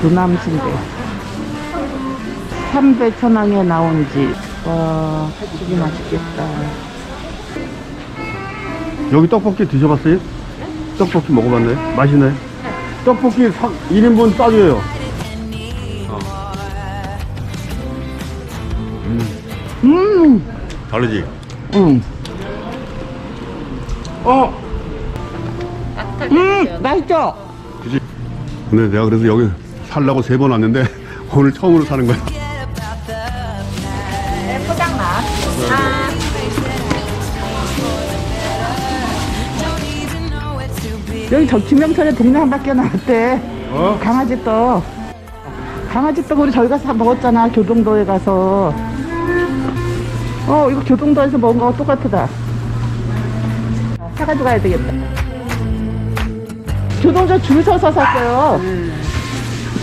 두남신대. 삼배 천왕에 나온 집. 와, 되게 맛있겠다. 여기 떡볶이 드셔봤어요? 떡볶이 먹어봤나요? 맛있나요? 떡볶이 1인분 싸줘요. 음, 다르지? 음. 어. 음, 맛있죠? 그지? 근데 내가 그래서 여기 살라고 세 번 왔는데 오늘 처음으로 사는 거야. 여기 저 김영철의 동네 한 바퀴 나왔대. 어? 강아지 떡. 강아지 떡 우리 저희 가서 다 먹었잖아. 교동도에 가서. 어, 이거 교동도에서 먹은 거랑 똑같다. 사가지고 가야 되겠다. 교동도 줄 서서 샀어요.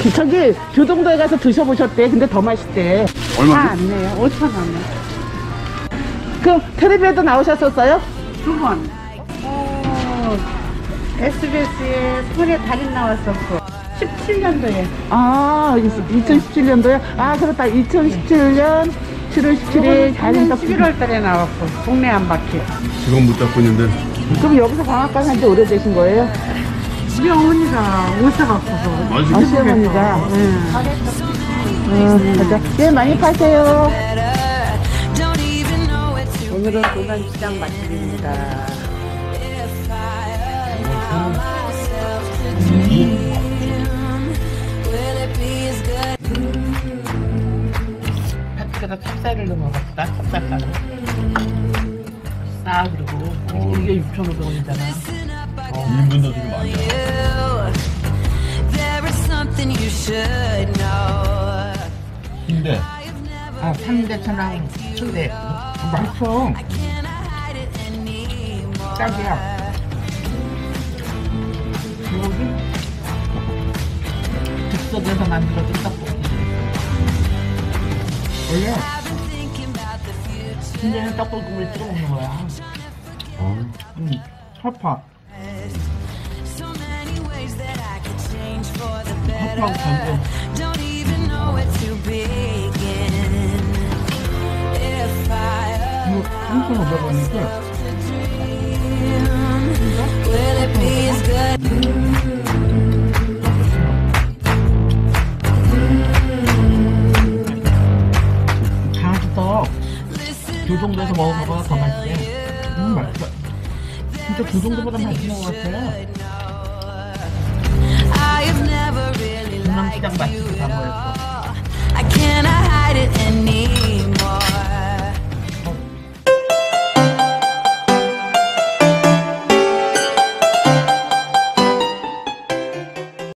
기- 저기 교동도에 가서 드셔보셨대. 근데 더 맛있대. 얼마? 안 내요. 5천 원. 그 텔레비에도 나오셨었어요? 두 번. 어, SBS에 손에 달인 나왔었고. 17년도에. 아, 2017년도에? 아, 그렇다. 2017년 7월 17일 달인 떡 11월 달에 나왔고. 동네 한 바퀴. 직원 못 잡고 있는데. 그럼 여기서 방학간 한지 오래되신 거예요? 우리 어머니가 아파서. 아, 시어머니가. 응, 가자. 예, 많이 파세요. 오늘은 도난시장 맛집입니다. 밭에다 찹쌀을 넣어 먹었다. 찹쌀가루. 싸 그리고 이게 6,500원이잖아. 1인분도 지금 많이 There is something you should know. 근데 아, 삼대천왕 순대. 맛있어. 딱이야. 여기 즉석에서 만들어진 떡볶이. 원래 순대는 떡볶이를 찍어 먹는 거야. 어. 응, 허파. Where to begin. If I 이거 3,500원이지? will it be as good? 강아지떡 교동도에서 먹은 거보다 더 맛있대. 음, 맛있어. 진짜 교동도보다 맛있는 것 같아. I have never really liked 중남시